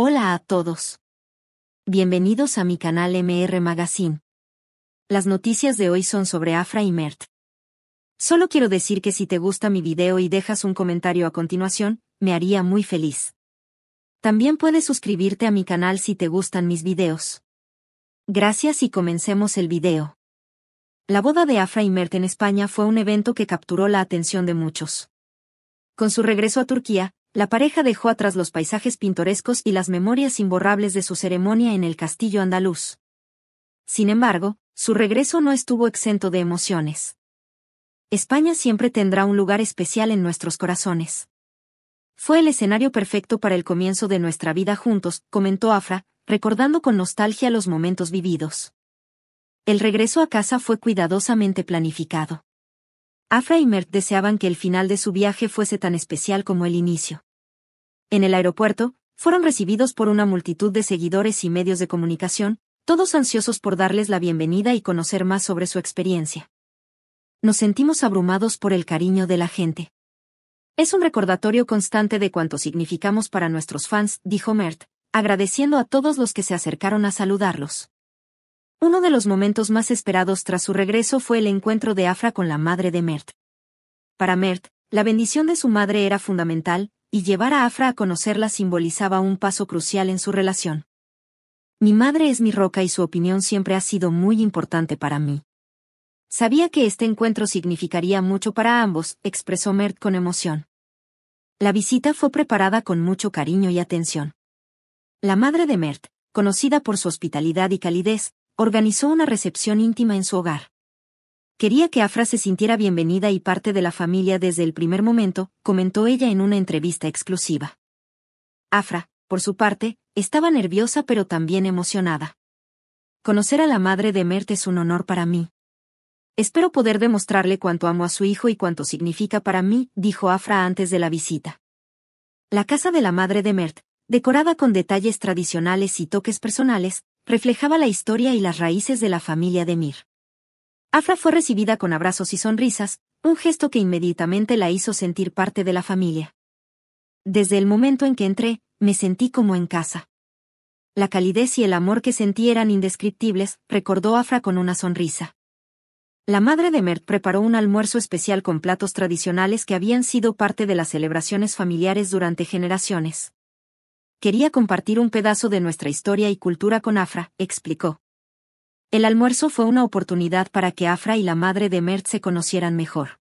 Hola a todos. Bienvenidos a mi canal MR Magazine. Las noticias de hoy son sobre Afra y Mert. Solo quiero decir que si te gusta mi video y dejas un comentario a continuación, me haría muy feliz. También puedes suscribirte a mi canal si te gustan mis videos. Gracias y comencemos el video. La boda de Afra y Mert en España fue un evento que capturó la atención de muchos. Con su regreso a Turquía, la pareja dejó atrás los paisajes pintorescos y las memorias imborrables de su ceremonia en el castillo andaluz. Sin embargo, su regreso no estuvo exento de emociones. España siempre tendrá un lugar especial en nuestros corazones. Fue el escenario perfecto para el comienzo de nuestra vida juntos, comentó Afra, recordando con nostalgia los momentos vividos. El regreso a casa fue cuidadosamente planificado. Afra y Mert deseaban que el final de su viaje fuese tan especial como el inicio. En el aeropuerto, fueron recibidos por una multitud de seguidores y medios de comunicación, todos ansiosos por darles la bienvenida y conocer más sobre su experiencia. Nos sentimos abrumados por el cariño de la gente. Es un recordatorio constante de cuánto significamos para nuestros fans, dijo Mert, agradeciendo a todos los que se acercaron a saludarlos. Uno de los momentos más esperados tras su regreso fue el encuentro de Afra con la madre de Mert. Para Mert, la bendición de su madre era fundamental, y llevar a Afra a conocerla simbolizaba un paso crucial en su relación. Mi madre es mi roca y su opinión siempre ha sido muy importante para mí. Sabía que este encuentro significaría mucho para ambos, expresó Mert con emoción. La visita fue preparada con mucho cariño y atención. La madre de Mert, conocida por su hospitalidad y calidez, organizó una recepción íntima en su hogar. Quería que Afra se sintiera bienvenida y parte de la familia desde el primer momento, comentó ella en una entrevista exclusiva. Afra, por su parte, estaba nerviosa pero también emocionada. Conocer a la madre de Mert es un honor para mí. Espero poder demostrarle cuánto amo a su hijo y cuánto significa para mí, dijo Afra antes de la visita. La casa de la madre de Mert, decorada con detalles tradicionales y toques personales, reflejaba la historia y las raíces de la familia de Mir. Afra fue recibida con abrazos y sonrisas, un gesto que inmediatamente la hizo sentir parte de la familia. Desde el momento en que entré, me sentí como en casa. La calidez y el amor que sentí eran indescriptibles, recordó Afra con una sonrisa. La madre de Mert preparó un almuerzo especial con platos tradicionales que habían sido parte de las celebraciones familiares durante generaciones. Quería compartir un pedazo de nuestra historia y cultura con Afra, explicó. El almuerzo fue una oportunidad para que Afra y la madre de Mert se conocieran mejor.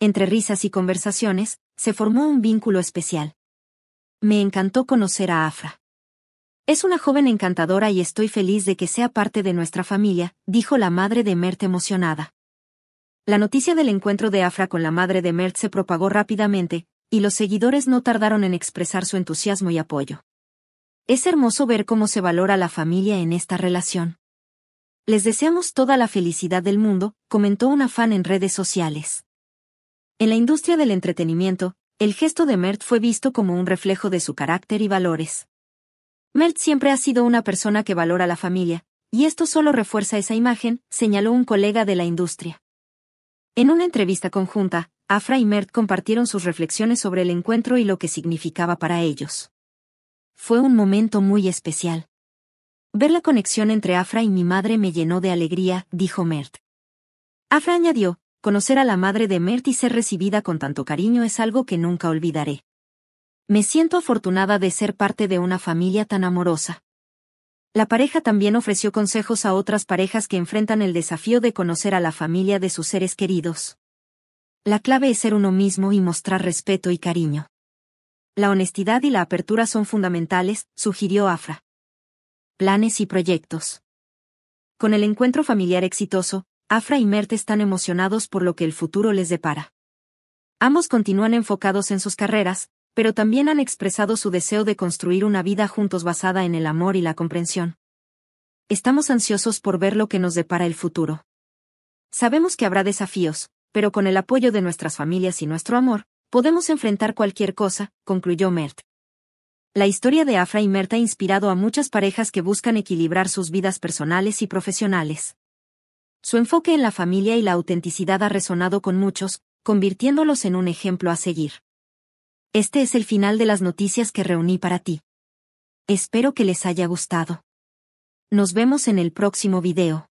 Entre risas y conversaciones, se formó un vínculo especial. Me encantó conocer a Afra. Es una joven encantadora y estoy feliz de que sea parte de nuestra familia, dijo la madre de Mert emocionada. La noticia del encuentro de Afra con la madre de Mert se propagó rápidamente, y los seguidores no tardaron en expresar su entusiasmo y apoyo. Es hermoso ver cómo se valora la familia en esta relación. Les deseamos toda la felicidad del mundo, comentó una fan en redes sociales. En la industria del entretenimiento, el gesto de Mert fue visto como un reflejo de su carácter y valores. Mert siempre ha sido una persona que valora la familia, y esto solo refuerza esa imagen, señaló un colega de la industria. En una entrevista conjunta, Afra y Mert compartieron sus reflexiones sobre el encuentro y lo que significaba para ellos. Fue un momento muy especial. Ver la conexión entre Afra y mi madre me llenó de alegría, dijo Mert. Afra añadió, conocer a la madre de Mert y ser recibida con tanto cariño es algo que nunca olvidaré. Me siento afortunada de ser parte de una familia tan amorosa. La pareja también ofreció consejos a otras parejas que enfrentan el desafío de conocer a la familia de sus seres queridos. La clave es ser uno mismo y mostrar respeto y cariño. La honestidad y la apertura son fundamentales, sugirió Afra. Planes y proyectos. Con el encuentro familiar exitoso, Afra y Mert están emocionados por lo que el futuro les depara. Ambos continúan enfocados en sus carreras, pero también han expresado su deseo de construir una vida juntos basada en el amor y la comprensión. Estamos ansiosos por ver lo que nos depara el futuro. Sabemos que habrá desafíos, pero con el apoyo de nuestras familias y nuestro amor, podemos enfrentar cualquier cosa, concluyó Mert. La historia de Afra y Mert ha inspirado a muchas parejas que buscan equilibrar sus vidas personales y profesionales. Su enfoque en la familia y la autenticidad ha resonado con muchos, convirtiéndolos en un ejemplo a seguir. Este es el final de las noticias que reuní para ti. Espero que les haya gustado. Nos vemos en el próximo video.